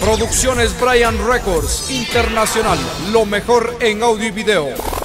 Producciones Brian Records Internacional, lo mejor en audio y video.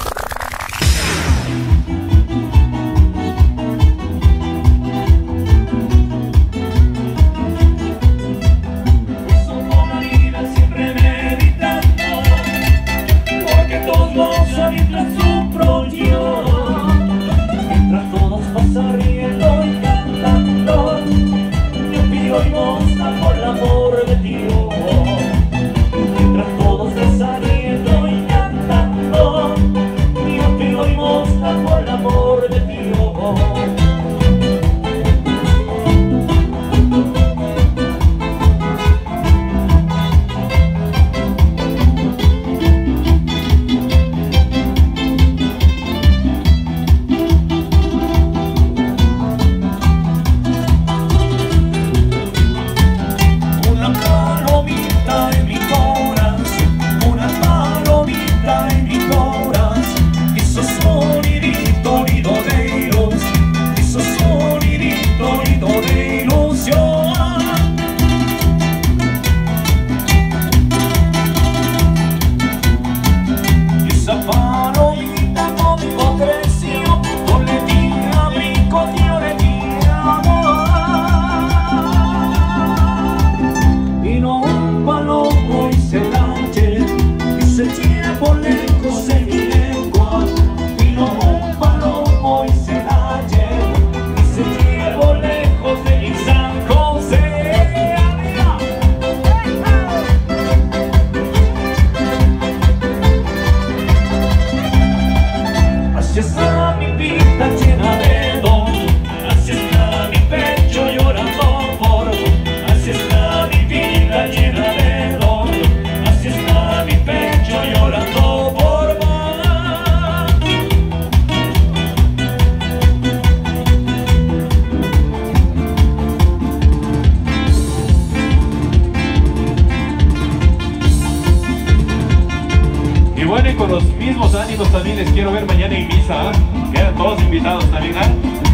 poner Quedan todos invitados también, ¿eh?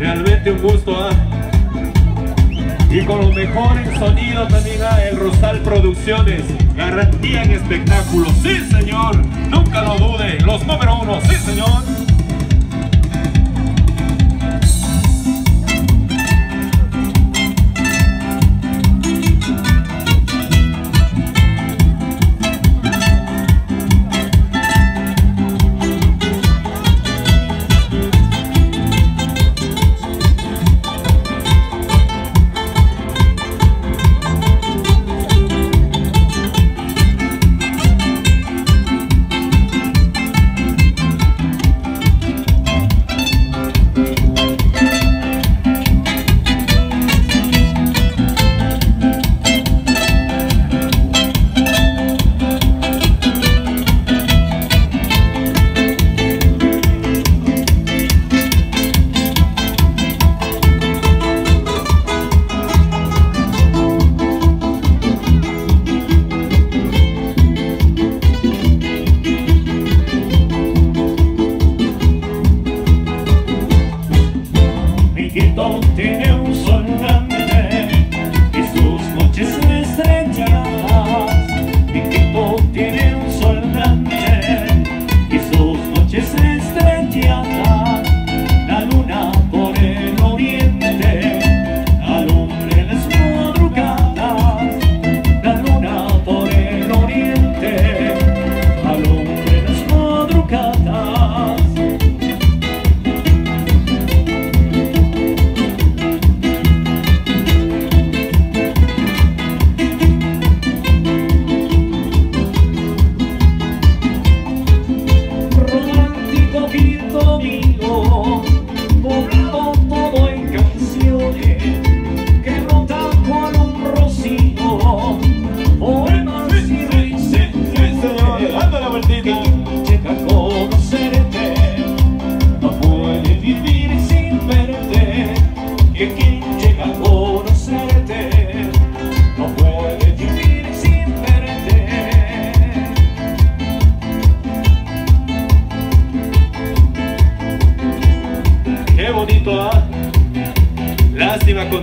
Realmente un gusto, ¿ah? Y con los mejores sonidos también. ¿ah? El Rosal Producciones. Garantía en espectáculos. Sí, señor. Nunca lo dude. Los número uno. Sí, señor.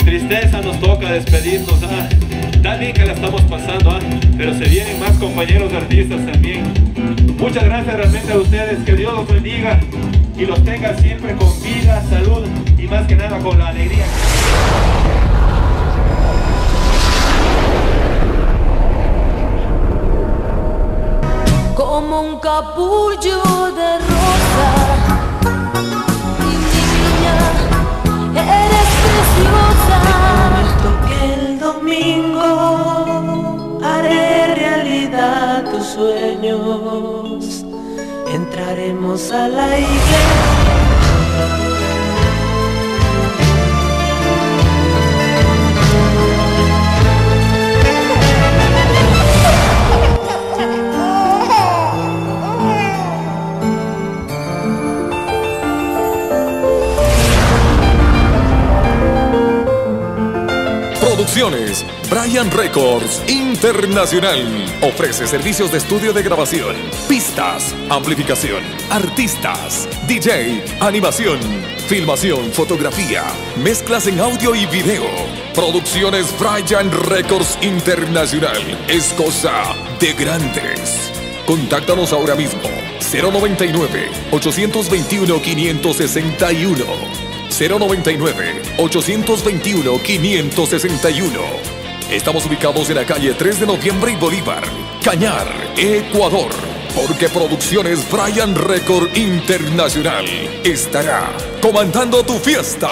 Tristeza nos toca despedirnos, ¿ah? Tan bien que la estamos pasando, ¿ah? Pero se vienen más compañeros artistas también. Muchas gracias realmente a ustedes, que Dios los bendiga y los tenga siempre con vida, salud y más que nada con la alegría. como un capullo de rosa. Sueños. Entraremos a la iglesia. Producciones Brian Records Internacional ofrece servicios de estudio de grabación, pistas, amplificación, artistas, DJ, animación, filmación, fotografía, mezclas en audio y video. Producciones Brian Records Internacional es cosa de grandes. Contáctanos ahora mismo 099 821 561 099-821-561. Estamos ubicados en la calle 3 de noviembre y Bolívar, Cañar, Ecuador. Porque Producciones Brian Record Internacional estará comandando tu fiesta.